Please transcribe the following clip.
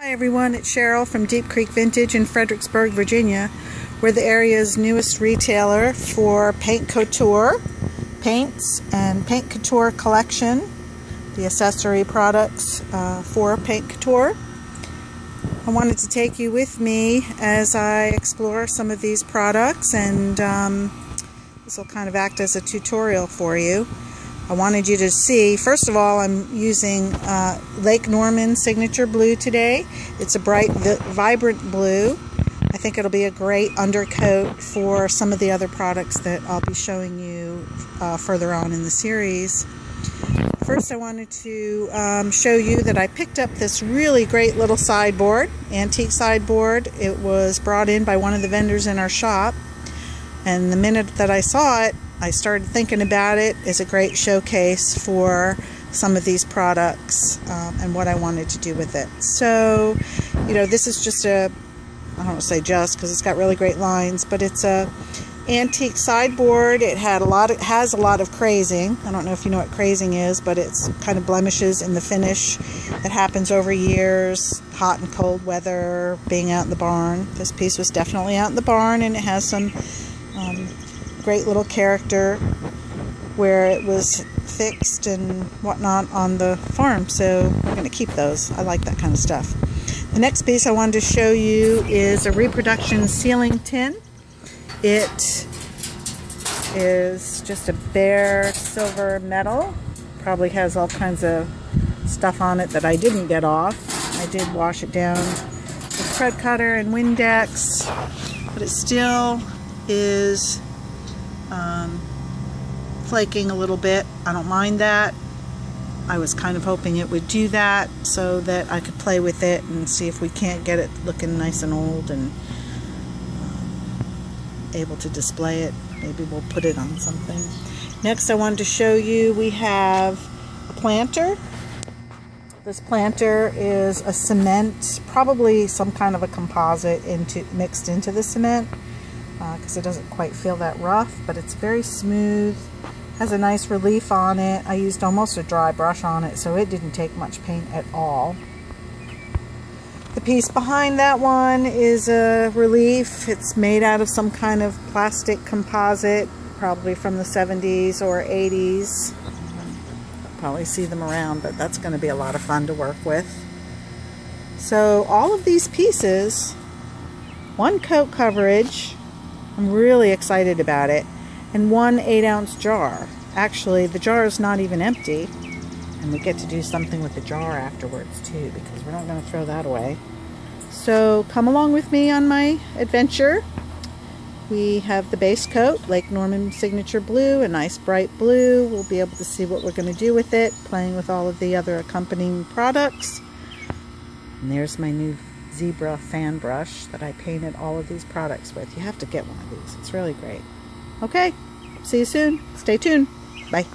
Hi everyone, it's Cheryl from Deep Creek Vintage in Fredericksburg, Virginia. We're the area's newest retailer for Paint Couture paints and Paint Couture collection, the accessory products uh, for Paint Couture. I wanted to take you with me as I explore some of these products and um, this will kind of act as a tutorial for you. I wanted you to see, first of all, I'm using uh, Lake Norman Signature Blue today. It's a bright, vibrant blue. I think it'll be a great undercoat for some of the other products that I'll be showing you uh, further on in the series. First, I wanted to um, show you that I picked up this really great little sideboard, antique sideboard. It was brought in by one of the vendors in our shop. And the minute that I saw it, I started thinking about it as a great showcase for some of these products um, and what I wanted to do with it. So, you know, this is just a, I don't want to say just because it's got really great lines, but it's a antique sideboard. It had a lot of, has a lot of crazing. I don't know if you know what crazing is, but it's kind of blemishes in the finish that happens over years, hot and cold weather, being out in the barn. This piece was definitely out in the barn and it has some um, great little character where it was fixed and whatnot on the farm. So we're going to keep those. I like that kind of stuff. The next piece I wanted to show you is a reproduction ceiling tin. It is just a bare silver metal. Probably has all kinds of stuff on it that I didn't get off. I did wash it down with Krud Kutter and Windex, but it still is um, flaking a little bit. I don't mind that. I was kind of hoping it would do that so that I could play with it and see if we can't get it looking nice and old and um, able to display it. Maybe we'll put it on something. Next I wanted to show you we have a planter. This planter is a cement, probably some kind of a composite into mixed into the cement because uh, it doesn't quite feel that rough, but it's very smooth. Has a nice relief on it. I used almost a dry brush on it, so it didn't take much paint at all. The piece behind that one is a relief. It's made out of some kind of plastic composite, probably from the 70s or 80s. Probably see them around, but that's going to be a lot of fun to work with. So all of these pieces, one coat coverage, I'm really excited about it. And one 8 ounce jar. Actually, the jar is not even empty. And we get to do something with the jar afterwards too because we're not going to throw that away. So come along with me on my adventure. We have the base coat, Lake Norman Signature Blue, a nice bright blue. We'll be able to see what we're going to do with it, playing with all of the other accompanying products. And there's my new Zibra fan brush that I painted all of these products with. You have to get one of these. It's really great. Okay, see you soon. Stay tuned. Bye.